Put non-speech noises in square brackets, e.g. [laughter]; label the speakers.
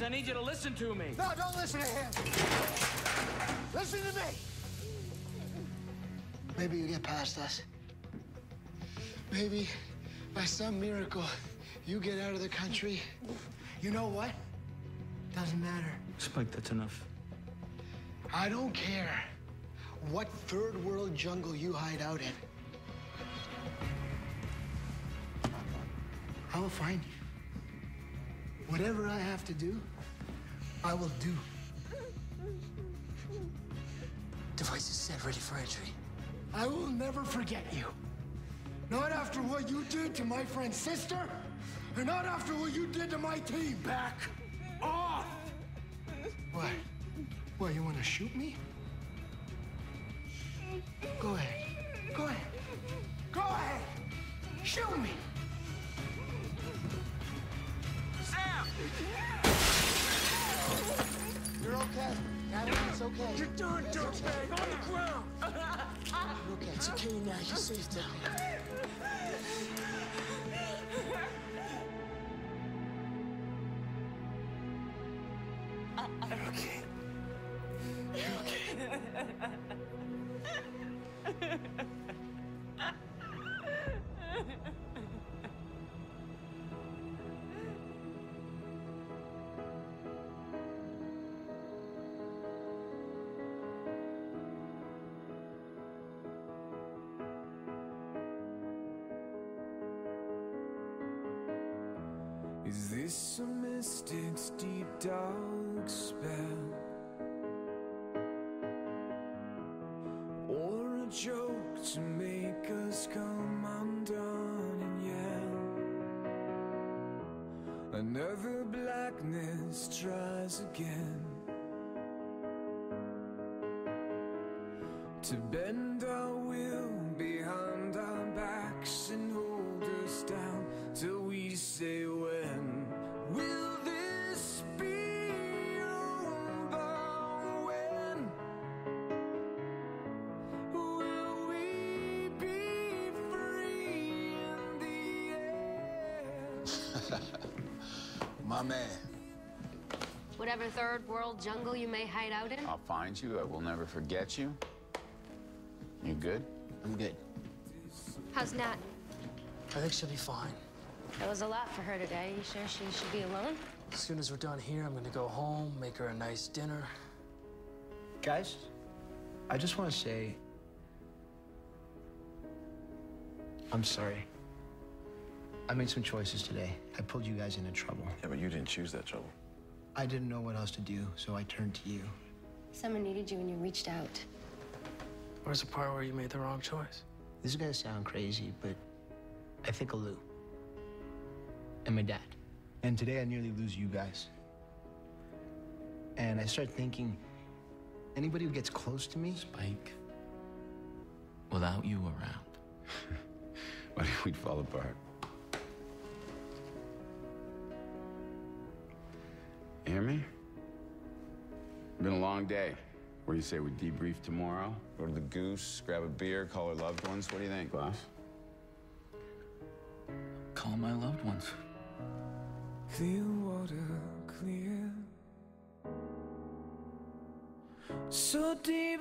Speaker 1: Please, I need you to listen to me.
Speaker 2: No, don't listen to him. Listen to me. Maybe you get past us. Maybe by some miracle you get out of the country. You know what? Doesn't matter.
Speaker 1: Spike, that's enough.
Speaker 2: I don't care what third world jungle you hide out in. I will find you. Whatever I have to do, I will do. Device is set, ready for entry. I will never forget you. Not after what you did to my friend's sister, and not after what you did to my team. Back off! What? What, you want to shoot me? Go ahead. Go ahead. Go ahead. Shoot me. Okay.
Speaker 1: You're done, dirtbag! On the ground!
Speaker 2: Okay. It's okay now. You're safe down here.
Speaker 1: You're okay. You're [laughs] okay. [laughs]
Speaker 3: Is this a mystic's deep dark spell? Or a joke to make us come undone and yet Another blackness tries again To bend our [laughs]
Speaker 4: My man,
Speaker 5: Whatever third world jungle you may hide out in,
Speaker 4: I'll find you. I will never forget you. You good?
Speaker 2: I'm good.
Speaker 5: how's Nat?
Speaker 2: I think she'll be fine.
Speaker 5: That was a lot for her today. You sure she should be alone?
Speaker 2: As soon as we're done here, I'm gonna go home, make her a nice dinner.
Speaker 6: Guys, I just want to say I'm sorry. I made some choices today. I pulled you guys into trouble.
Speaker 7: Yeah, but you didn't choose that trouble.
Speaker 6: I didn't know what else to do, so I turned to you.
Speaker 5: Someone needed you and you reached out.
Speaker 2: Where's the part where you made the wrong choice?
Speaker 6: This is gonna sound crazy, but I think of Lou and my dad. And today I nearly lose you guys. And I start thinking, anybody who gets close to me,
Speaker 8: Spike, without you around, [laughs]
Speaker 4: Why do we'd fall apart? You hear me? Been a long day. What do you say we debrief tomorrow? Go to the Goose, grab a beer, call our loved ones. What do you think, boss?
Speaker 8: call my loved ones.
Speaker 3: Clear water, clear. So deep